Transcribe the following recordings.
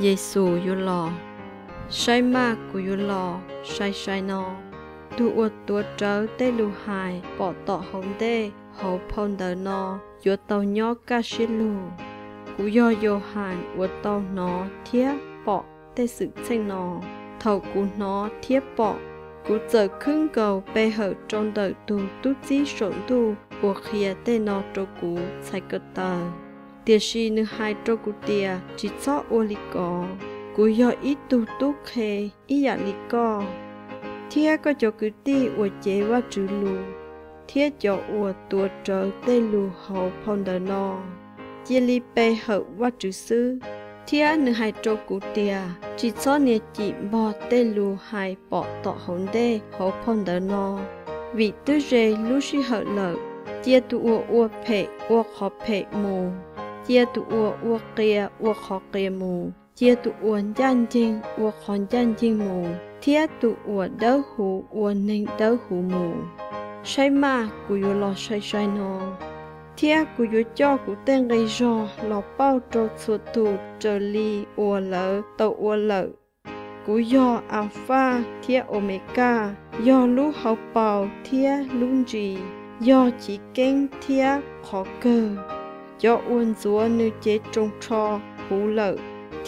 Giêsu yu lo, sai ma của yu lo, sai sai no. Tu uất tua trớ tê lu hài, bỏ tọ hồng tê hậu phong đờ no. Yu tàu nhỏ ca xí lu cú yo yo hàn uất tàu nó thiết bỏ tê sự tranh nó thầu cú nó thiết bỏ, cú giờ khưng cầu bê hở trong đời tu tu chí sổn tu buộc khía tê nó trô cú sai cơ tờ tia si nữ hai trô cú tia chỉ cho ô li có cú yo ít tu tu khê ít yà li có thia có cho cứ ti ô chế wa chữ lu thia cho ô tua trở tê lu hậu phong đờ nó chia li bê hậu wa chữ sư thia nữ hai trô cụ tia chỉ cho nè chỉ bò tê lù hai bỏ tọ hồn đê hậu phong đờ nó vì tư rê lu si hậu lợ, chia tu ô ô phê ô khó phê mù chia tu ua ua kia ua khó kia mù. Chia tu ua chân chinh ua khó gian chinh mù. Thiết tu ua đỡ hù ua nên đỡ hù mù. Sai ma của yu lo sai sai nó thiết của yu cho của tên gây rò lọ bao trò chuột tu trở li ua lỡ tàu ua lỡ. Cú yo alpha thiết omega. Yo lũ học bào thiết lung gì yo chỉ kênh thia khó cơ cho uốn rúa nữ chế trông cho hú lợ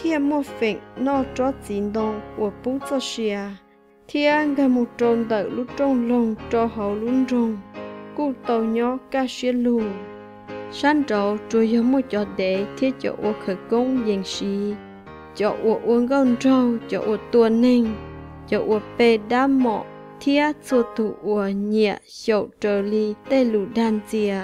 thiên một phệnh nó cho chín đông của bú cho xìa. Thiên gà một tròn đợi lúc trông lông cho hậu luôn rong cụ tàu nhỏ ca xìa lù. San trâu trôi giống một chỗ để thiết cho ô khởi công dành xì cho ô uống gòn trâu cho ô tuần ninh. Cho ô bê đá mọ thiết chua thủ ô nhẹ chỗ trở ly tê lù đàn dìa.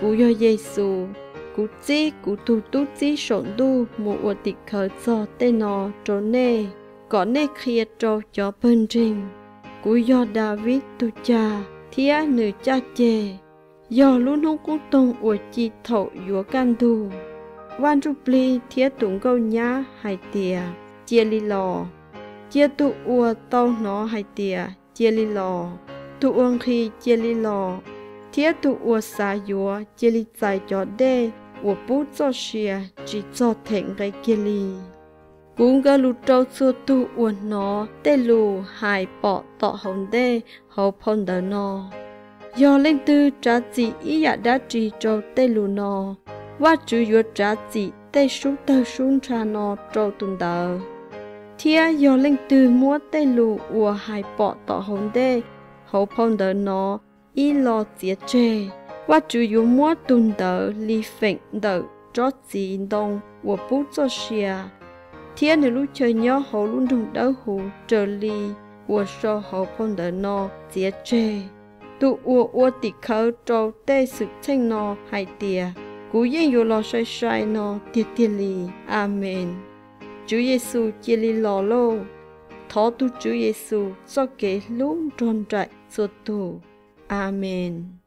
Cú yo Giêsu cú chi cú thu tu chi sổn tu mù ua tịch khờ cho, tê nò, trổ nê. Có nê khía trò cho bên rình cú yo David tu cha thía nữ cha chê. Yo luôn không cú tông ua chi thổ yua can tu van ru pli thía tụng câu nhá hai tìa, chia li lò. Chia tu ua tao nó hai tìa, chia li lò. Tu uông khi, chia li lò. Thiết tu ua sa yúa chia li dài cho đê ua bút cho xìa chỉ cái kia li cũng gà lù trâu xua tu uốn nó tê lù hai bỏ tọ hồng đê hậu phong đờ nó do lên tư trả chỉ ý dạ đã trì trâu tê lù nó và chú yếu trả chỉ tê xuống tờ xuống trà nó trâu tùn đờ thia do lên tư mua tê lù ua hai bỏ tọ hồn đê hậu phong đỡ nó ý lo chia chê và chủ yếu li luôn đừng đỡ hù trở li ua phong nó tụ ua ua tị khâu trâu tê sự tranh nó hai tìa cú yên yo lo xoay xoay nó tiệt tiệt li. Amen. Chúa Giêsu chia li lò lô thọ tu Chúa Giêsu cho kế lúc tròn trại suốt tù Amen.